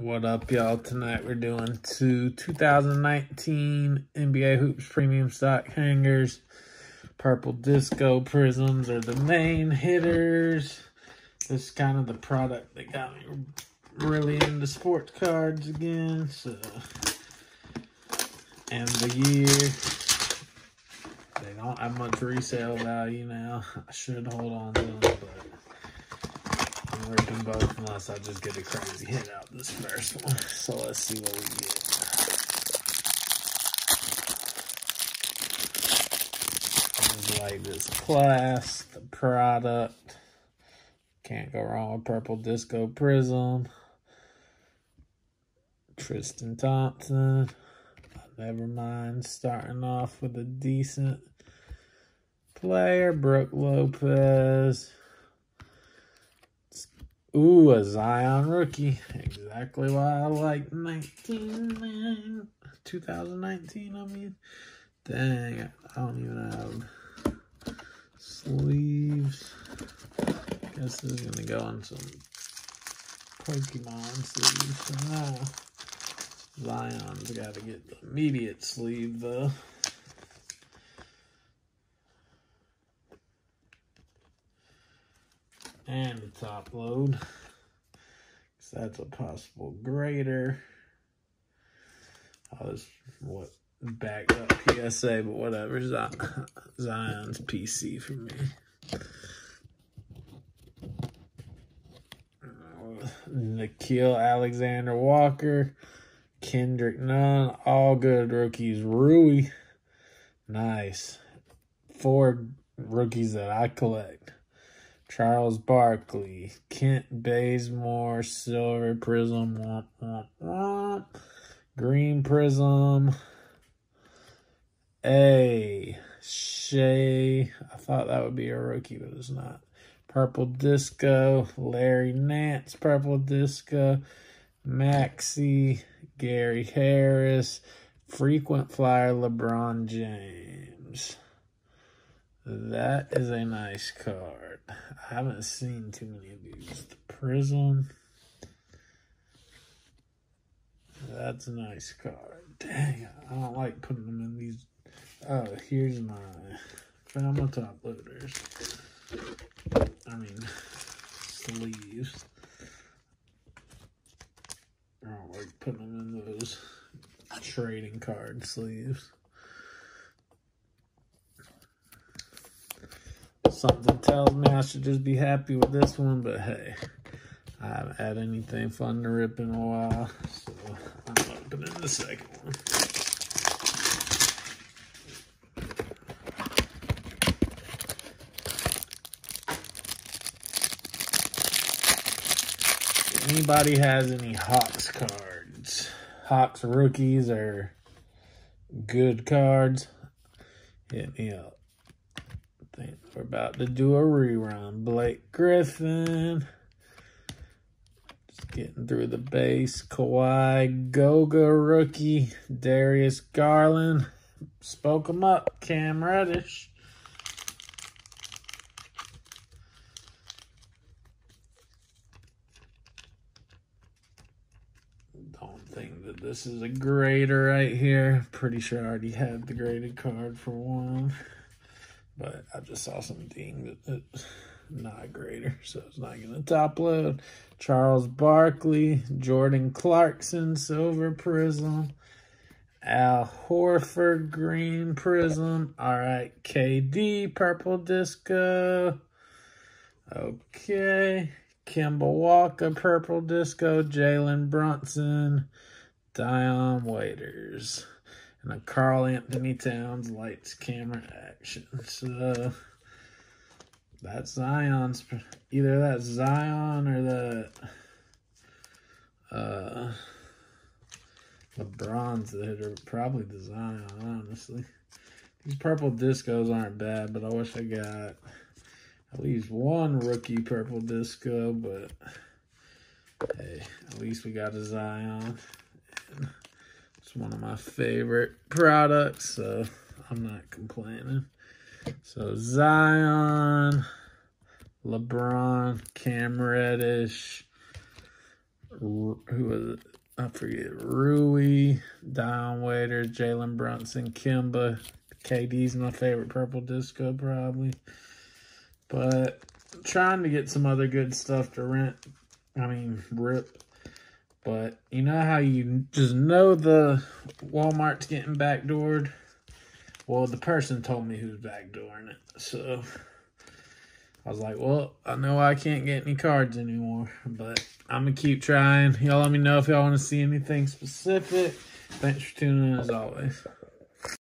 What up, y'all? Tonight we're doing two 2019 NBA Hoops Premium Stock Hangers. Purple Disco Prisms are the main hitters. This is kind of the product that got me really into sports cards again. So, and the year. They don't have much resale value now. I should hold on to them, but Working both unless I just get a crazy hit out this first one. So let's see what we get. like this class, the product. Can't go wrong with Purple Disco Prism. Tristan Thompson. Never mind starting off with a decent player. Brook Lopez. Ooh, a Zion rookie. Exactly why I like 19, 2019, I mean. Dang, I don't even have sleeves. Guess this is gonna go on some Pokemon sleeves for now. Zion's got to get the immediate sleeve though. And the top load. So that's a possible grader. I was what backed up PSA, but whatever. Zion's PC for me. Nickeil Alexander Walker. Kendrick Nunn, all good rookies. Rui, nice. Four rookies that I collect. Charles Barkley, Kent Bazemore, Silver Prism, womp, womp, womp. Green Prism, A, Shai, I thought that would be a rookie, but it's not. Purple Disco, Larry Nance, Purple Disco, Maxi, Gary Harris, frequent flyer LeBron James. That is a nice card. I haven't seen too many of these. The Prism. That's a nice card. Dang, I don't like putting them in these. Oh, here's my found top loaders. I mean, sleeves. I don't like putting them in those trading card sleeves. Something tells me I should just be happy with this one, but hey, I haven't had anything fun to rip in a while, so I'm opening the second one. anybody has any Hawks cards, Hawks rookies are good cards, hit me up. Think we're about to do a rerun. Blake Griffin. Just getting through the base. Kawhi Goga rookie. Darius Garland. Spoke him up. Cam Reddish. Don't think that this is a grader right here. Pretty sure I already had the graded card for one. But I just saw some ding that it's not greater, so it's not going to top load. Charles Barkley, Jordan Clarkson, Silver Prism. Al Horford, Green Prism. All right, KD, Purple Disco. Okay. Kemba Walker, Purple Disco, Jalen Brunson, Dion Waiters, a Karl-Anthony Towns lights camera action. So that's Zion's either that Zion or the uh LeBron's the hitter. Probably the Zion, honestly. These purple discos aren't bad, but I wish I got at least one rookie purple disco, but hey, at least we got a Zion. And it's one of my favorite products, so I'm not complaining. So Zion, LeBron, Cam Reddish, who was it? I forget. Rui, Dion Waiter, Jalen Brunson, Kemba. KD's my favorite purple disco, probably. But trying to get some other good stuff to rent. I mean, rip. But you know how you just know the Walmart's getting backdoored? Well, the person told me who's backdooring it. So I was like, well, I know I can't get any cards anymore. But I'm going to keep trying. Y'all let me know if y'all want to see anything specific. Thanks for tuning in as always.